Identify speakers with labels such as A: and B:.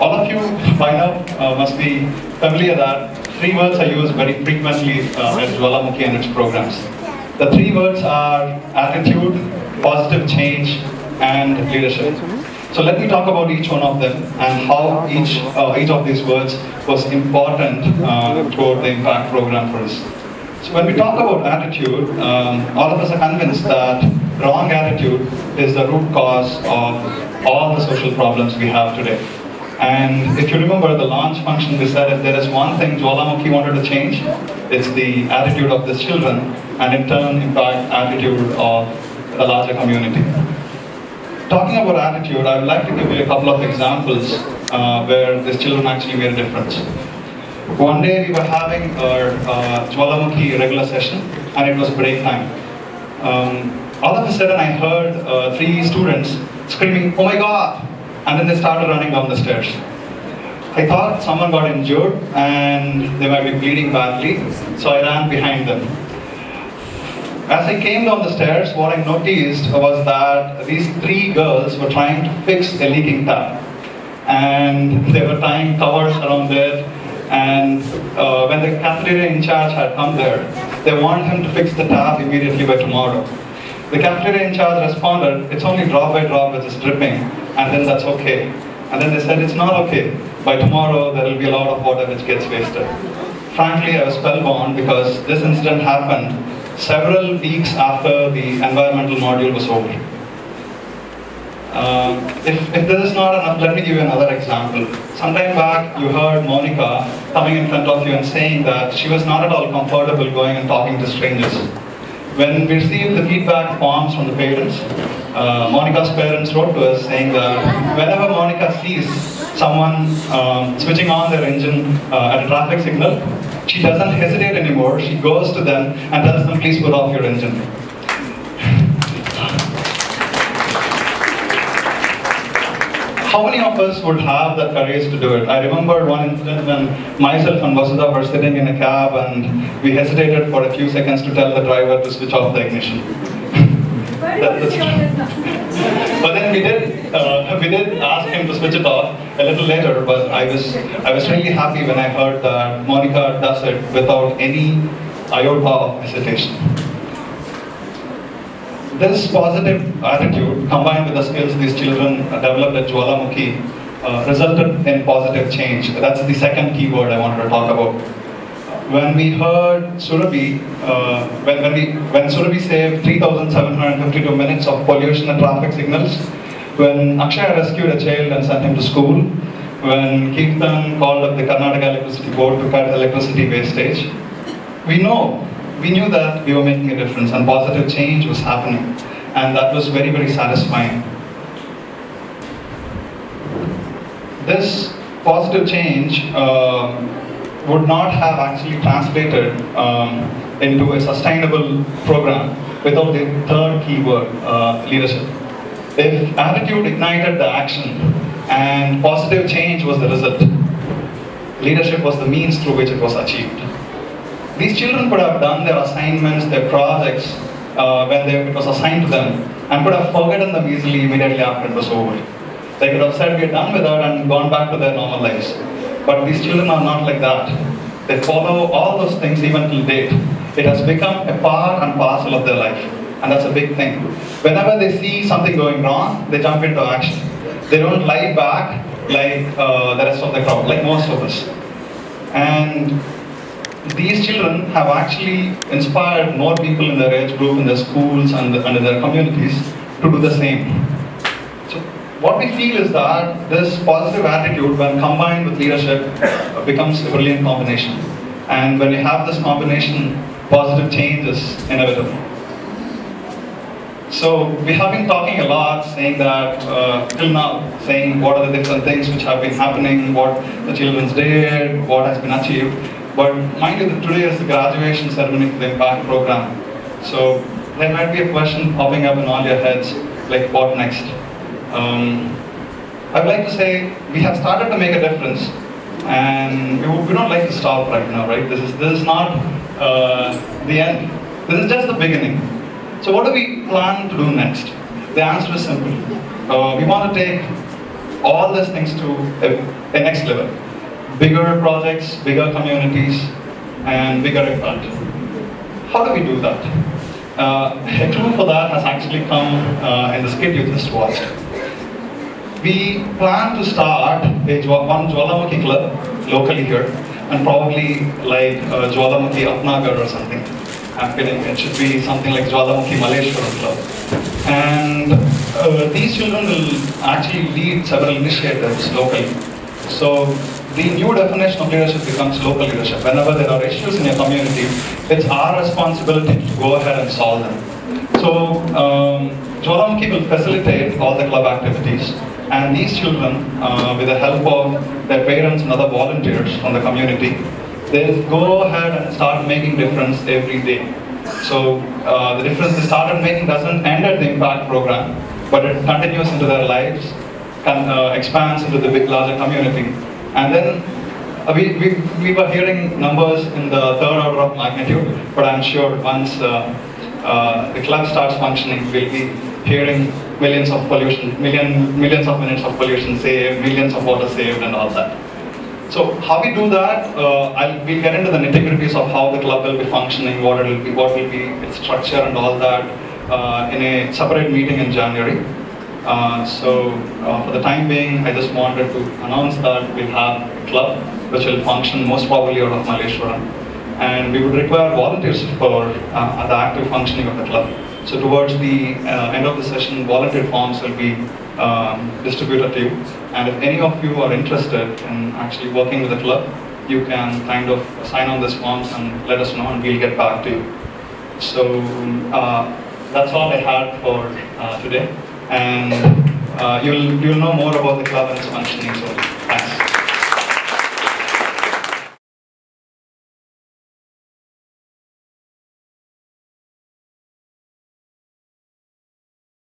A: all of you by now uh, must be familiar that three words are used very frequently uh, at Jwalamukhi and its programs. The three words are attitude, positive change, and leadership. So let me talk about each one of them and how each, uh, each of these words was important uh, toward the impact program for us. So when we talk about attitude, um, all of us are convinced that wrong attitude is the root cause of all the social problems we have today. And if you remember the launch function, we said if there is one thing Jwalamukhi wanted to change, it's the attitude of the children and in turn impact attitude of the larger community. Talking about attitude, I would like to give you a couple of examples uh, where these children actually made a difference. One day we were having our uh, Jwalamukhi regular session and it was break time. Um, all of a sudden I heard uh, three students screaming, oh my god! And then they started running down the stairs. I thought someone got injured and they might be bleeding badly, so I ran behind them. As I came down the stairs, what I noticed was that these three girls were trying to fix a leaking tap. And they were tying covers around it. And uh, when the cafeteria in charge had come there, they wanted him to fix the tap immediately by tomorrow. The cafeteria in charge responded, it's only drop by drop which is dripping, and then that's okay. And then they said, it's not okay. By tomorrow, there will be a lot of water which gets wasted. Frankly, I was spellbound because this incident happened several weeks after the environmental module was over. Uh, if, if this is not enough, let me give you another example. Sometime back, you heard Monica coming in front of you and saying that she was not at all comfortable going and talking to strangers. When we received the feedback forms from the parents, uh, Monica's parents wrote to us saying that whenever Monica sees someone um, switching on their engine uh, at a traffic signal, she doesn't hesitate anymore. She goes to them and tells them, please put off your engine. How many of us would have the courage to do it? I remember one incident when myself and Vasudha were sitting in a cab and we hesitated for a few seconds to tell the driver to switch off the ignition. That- that's- but then we did, uh, we did ask him to switch it off a little later. But I was, I was really happy when I heard that Monica does it without any iota of hesitation. This positive attitude, combined with the skills these children developed at Jwalamukhi, uh, resulted in positive change. That's the second key word I wanted to talk about. When we heard Surabhi, uh, when, when, we, when Surabhi saved 3,752 minutes of pollution and traffic signals, when Akshay rescued a child and sent him to school, when Kirtan called up the Karnataka Electricity Board to cut electricity wastage, we know, we knew that we were making a difference and positive change was happening. And that was very, very satisfying. This positive change uh, would not have actually translated um, into a sustainable program without the third keyword, uh, leadership. If attitude ignited the action and positive change was the result, leadership was the means through which it was achieved. These children could have done their assignments, their projects, uh, when they, it was assigned to them, and could have forgotten them easily immediately after it was over. They could have said, we're done with that and gone back to their normal lives. But these children are not like that. They follow all those things even till date. It has become a part and parcel of their life. And that's a big thing. Whenever they see something going wrong, they jump into action. They don't lie back like uh, the rest of the crowd, like most of us. And these children have actually inspired more people in their age group, in their schools and, and in their communities to do the same. So what we feel is that this positive attitude, when combined with leadership, uh, becomes a brilliant combination. And when you have this combination, positive change is inevitable. So we have been talking a lot, saying that uh, till now, saying what are the different things which have been happening, what the children's did, what has been achieved. But mind you, today is the graduation ceremony for the Impact program. So there might be a question popping up in all your heads, like what next? Um, I'd like to say we have started to make a difference, and we, we don't like to stop right now, right? This is this is not uh, the end. This is just the beginning. So what do we plan to do next? The answer is simple. Uh, we want to take all these things to a, a next level. Bigger projects, bigger communities, and bigger impact. How do we do that? Uh, a for that has actually come uh, in the skit you just watched. We plan to start a one Jwalamukhi club locally here, and probably like uh, Jwalamukhi Apna Ghar or something. I'm feeling it should be something like Jwalamukhi Malleswaram Club. And uh, these children will actually lead several initiatives locally. So the new definition of leadership becomes local leadership. Whenever there are issues in your community, it's our responsibility to go ahead and solve them. So um, will facilitate all the club activities. And these children, uh, with the help of their parents and other volunteers from the community, they go ahead and start making difference every day. So uh, the difference they started making doesn't end at the impact program, but it continues into their lives, can, uh, expands into the big larger community. And then uh, we, we, we were hearing numbers in the third order of magnitude, but I'm sure once uh, uh, the club starts functioning, we'll be hearing millions of pollution, million, millions of minutes of pollution saved, millions of water saved and all that. So how we do that, uh, I'll, we'll get into the nitty-gritties of how the club will be functioning, what it will be, what will be its structure and all that uh, in a separate meeting in January. Uh, so uh, for the time being, I just wanted to announce that we'll have a club which will function most probably out of Malleswaram. And we would require volunteers for uh, the active functioning of the club. So towards the uh, end of the session, volunteer forms will be um, distributed to you. And if any of you are interested in actually working with the club, you can kind of sign on these forms and let us know and we'll get back to you. So uh, that's all I had for uh, today. And uh, you'll, you'll know more about the club and its functioning. So